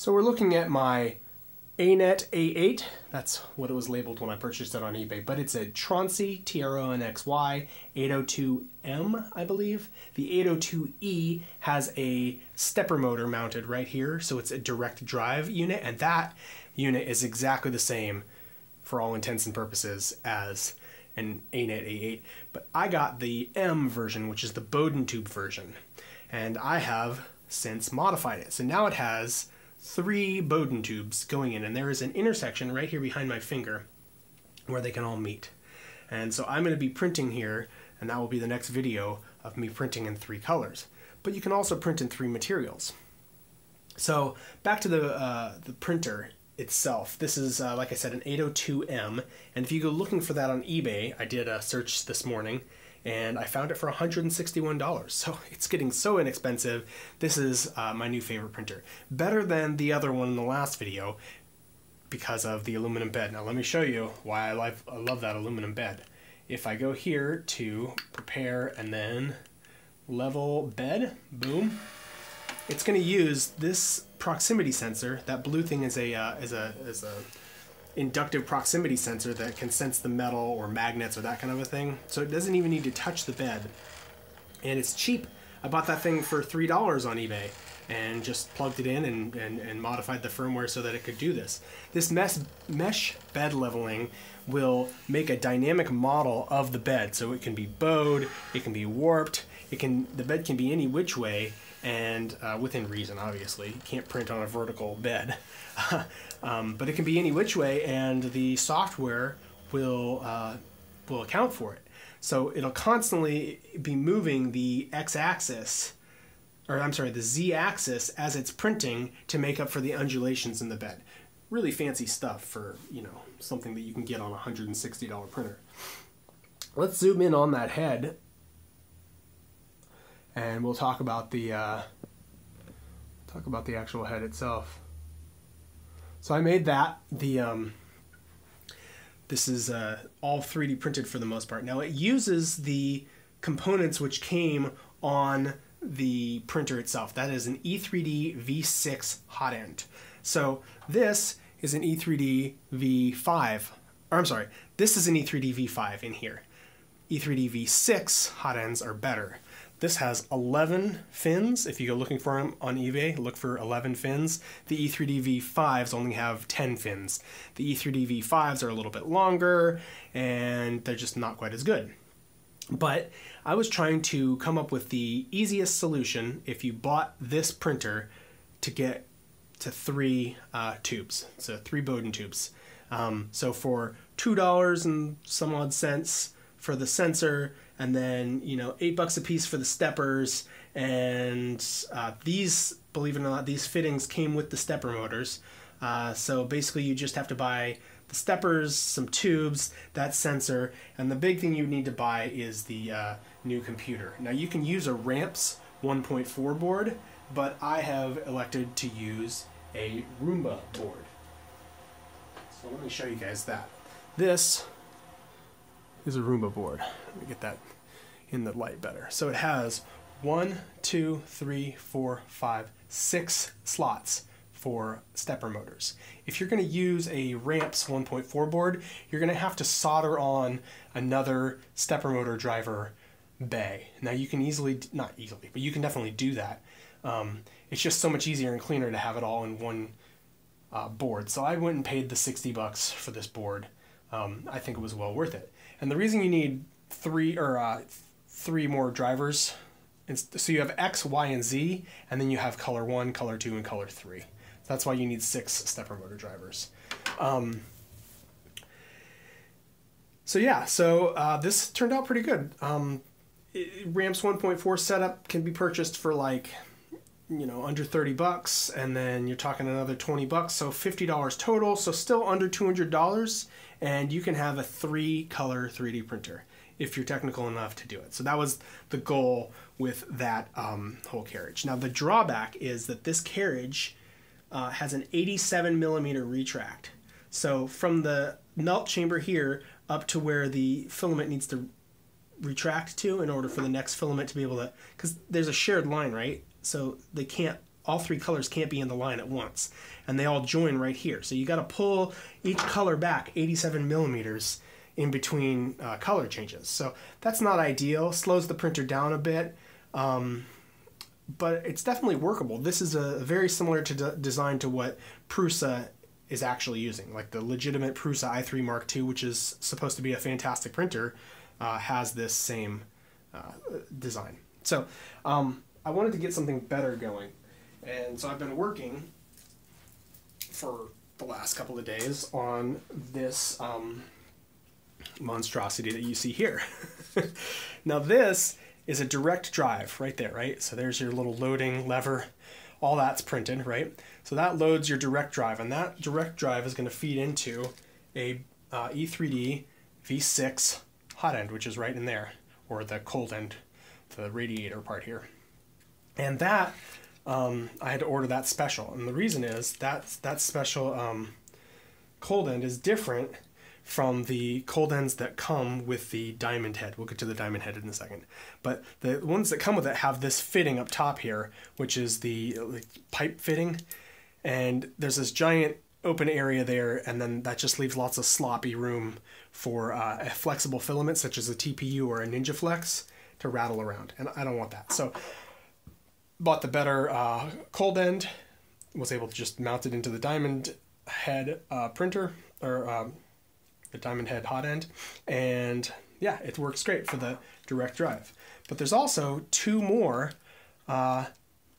So we're looking at my ANET A8. That's what it was labeled when I purchased it on eBay, but it's a Tronxy T-R-O-N-X-Y 802M, I believe. The 802E has a stepper motor mounted right here, so it's a direct drive unit, and that unit is exactly the same for all intents and purposes as an ANET A8. But I got the M version, which is the Bowden tube version, and I have since modified it. So now it has three Bowden tubes going in, and there is an intersection right here behind my finger where they can all meet. And so I'm going to be printing here, and that will be the next video of me printing in three colors. But you can also print in three materials. So back to the, uh, the printer itself. This is, uh, like I said, an 802M, and if you go looking for that on eBay, I did a search this morning, and I found it for $161. So it's getting so inexpensive. This is uh, my new favorite printer. Better than the other one in the last video because of the aluminum bed. Now let me show you why I, like, I love that aluminum bed. If I go here to prepare and then level bed, boom, it's going to use this proximity sensor. That blue thing is a uh, is a is a inductive proximity sensor that can sense the metal or magnets or that kind of a thing. So it doesn't even need to touch the bed. And it's cheap. I bought that thing for $3 on eBay and just plugged it in and, and, and modified the firmware so that it could do this. This mesh, mesh bed leveling will make a dynamic model of the bed. So it can be bowed, it can be warped, it can the bed can be any which way and uh, within reason, obviously. You can't print on a vertical bed. um, but it can be any which way, and the software will, uh, will account for it. So it'll constantly be moving the x-axis, or I'm sorry, the z-axis as it's printing to make up for the undulations in the bed. Really fancy stuff for, you know, something that you can get on a $160 printer. Let's zoom in on that head and we'll talk about the uh, talk about the actual head itself. So I made that the um, this is uh, all 3D printed for the most part. Now it uses the components which came on the printer itself. That is an E3D V6 hot end. So this is an E3D V5, or I'm sorry, this is an E3D V5 in here. E3D V6 hot ends are better. This has 11 fins. If you go looking for them on eBay, look for 11 fins. The E3D V5s only have 10 fins. The E3D V5s are a little bit longer and they're just not quite as good. But I was trying to come up with the easiest solution if you bought this printer to get to three uh, tubes, so three Bowden tubes. Um, so for $2 and some odd cents for the sensor and then you know eight bucks a piece for the steppers. And uh, these believe it or not these fittings came with the stepper motors. Uh, so basically you just have to buy the steppers some tubes that sensor. And the big thing you need to buy is the uh, new computer. Now you can use a ramps 1.4 board but i have elected to use a RUMBA board. So let me show you guys that. This is a RUMBA board. Let me get that in the light better. So it has one, two, three, four, five, six slots for stepper motors. If you're going to use a Ramps 1.4 board, you're going to have to solder on another stepper motor driver bay. Now you can easily, not easily, but you can definitely do that. Um, it's just so much easier and cleaner to have it all in one uh, board. So I went and paid the 60 bucks for this board. Um, I think it was well worth it. And the reason you need three or uh, three more drivers, so you have X, Y, and Z, and then you have color one, color two, and color three. That's why you need six stepper motor drivers. Um, so yeah, so uh, this turned out pretty good. Um, it, Ramps 1.4 setup can be purchased for like you know under 30 bucks and then you're talking another 20 bucks so $50 total so still under $200 and you can have a three color 3d printer if you're technical enough to do it. So that was the goal with that um, whole carriage. Now the drawback is that this carriage uh, has an 87 millimeter retract. So from the melt chamber here up to where the filament needs to retract to in order for the next filament to be able to because there's a shared line right so they can't all three colors can't be in the line at once, and they all join right here. So you got to pull each color back 87 millimeters in between uh, color changes. So that's not ideal. Slows the printer down a bit. Um, but it's definitely workable. This is a very similar to de- design to what Prusa is actually using. Like the legitimate Prusa i3 Mark II, which is supposed to be a fantastic printer, uh, has this same uh, design. So um, I wanted to get something better going, and so I've been working for the last couple of days on this um, monstrosity that you see here. now this is a direct drive right there, right? So there's your little loading lever. All that's printed, right? So that loads your direct drive, and that direct drive is going to feed into a uh, E3D V6 hot end, which is right in there, or the cold end, the radiator part here. And that, um, I had to order that special. And the reason is that that special um, cold end is different from the cold ends that come with the diamond head. We'll get to the diamond head in a second. But the ones that come with it have this fitting up top here, which is the pipe fitting. And there's this giant open area there, and then that just leaves lots of sloppy room for uh, a flexible filament such as a TPU or a NinjaFlex to rattle around. And I don't want that. So bought the better uh, cold end, was able to just mount it into the diamond head uh, printer or um, the diamond head hot end, and yeah, it works great for the direct drive. But there's also two more uh,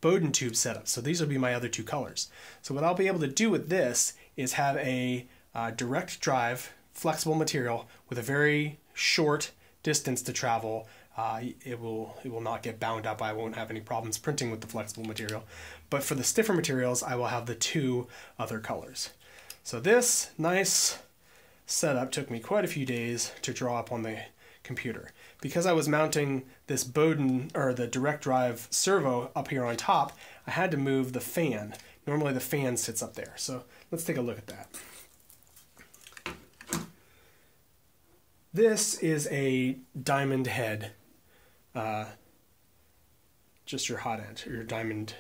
Bowden tube setups. So these will be my other two colors. So what I'll be able to do with this is have a uh, direct drive flexible material with a very short distance to travel. Uh, it will it will not get bound up. I won't have any problems printing with the flexible material. But for the stiffer materials, I will have the two other colors. So this nice setup took me quite a few days to draw up on the computer. Because I was mounting this Bowden or the direct drive servo up here on top, I had to move the fan. Normally the fan sits up there. So let's take a look at that. This is a diamond head, uh, just your hot end, your diamond.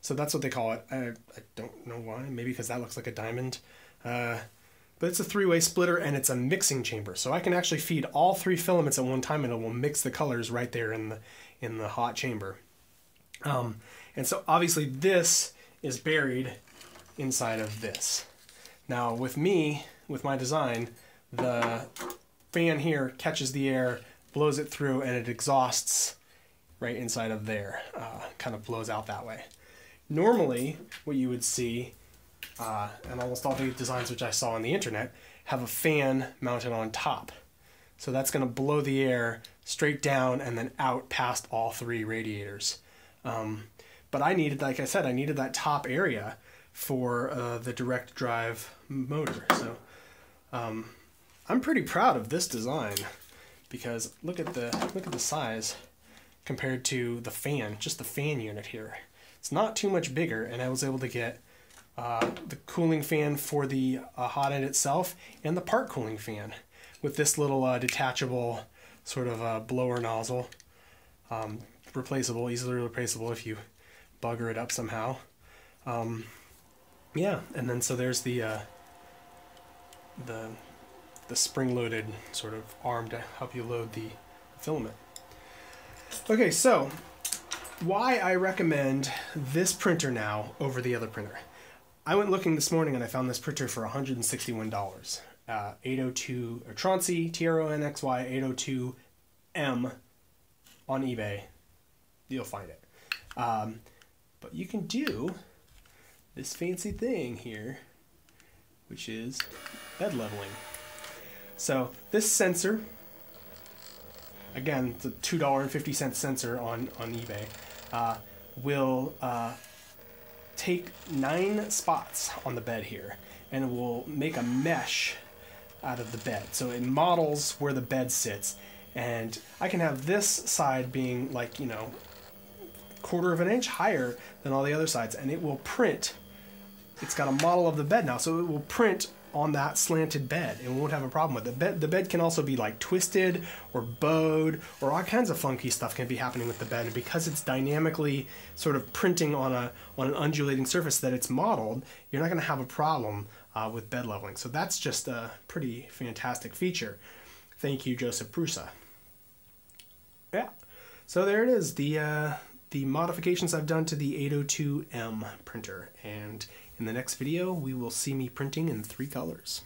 So that's what they call it. I, I don't know why. Maybe because that looks like a diamond. Uh, but it's a three-way splitter and it's a mixing chamber. So I can actually feed all three filaments at one time and it will mix the colors right there in the in the hot chamber. Um, and so obviously this is buried inside of this. Now with me, with my design, the fan here catches the air, blows it through, and it exhausts right inside of there. Uh, kind of blows out that way. Normally, what you would see uh, and almost all the designs which I saw on the internet have a fan mounted on top. So that's going to blow the air straight down and then out past all three radiators. Um, but I needed, like I said, I needed that top area for uh, the direct drive motor. So um, I'm pretty proud of this design because look at the look at the size compared to the fan, just the fan unit here. It's not too much bigger, and I was able to get uh, the cooling fan for the uh, hot end itself, and the part cooling fan with this little uh, detachable sort of uh, blower nozzle. Um, replaceable, easily replaceable if you bugger it up somehow. Um, yeah, and then so there's the uh, the the spring-loaded sort of arm to help you load the filament. Okay, so why I recommend this printer now over the other printer. I went looking this morning and I found this printer for $161. Uh, 802 or Tronxy TRO-NXY 802M on eBay. You'll find it. Um, but you can do this fancy thing here, which is bed leveling. So this sensor, again, the $2.50 sensor on, on eBay, uh, will uh, take nine spots on the bed here and it will make a mesh out of the bed. So it models where the bed sits. And I can have this side being like, you know, quarter of an inch higher than all the other sides. And it will print. It's got a model of the bed now. So it will print on that slanted bed and won't have a problem with it. The bed, the bed can also be like twisted or bowed or all kinds of funky stuff can be happening with the bed. And because it's dynamically sort of printing on a on an undulating surface that it's modeled, you're not going to have a problem uh, with bed leveling. So that's just a pretty fantastic feature. Thank you, Josef Prusa. Yeah. So there it is, the uh, the modifications I've done to the 802M printer. And in the next video, we will see me printing in three colors.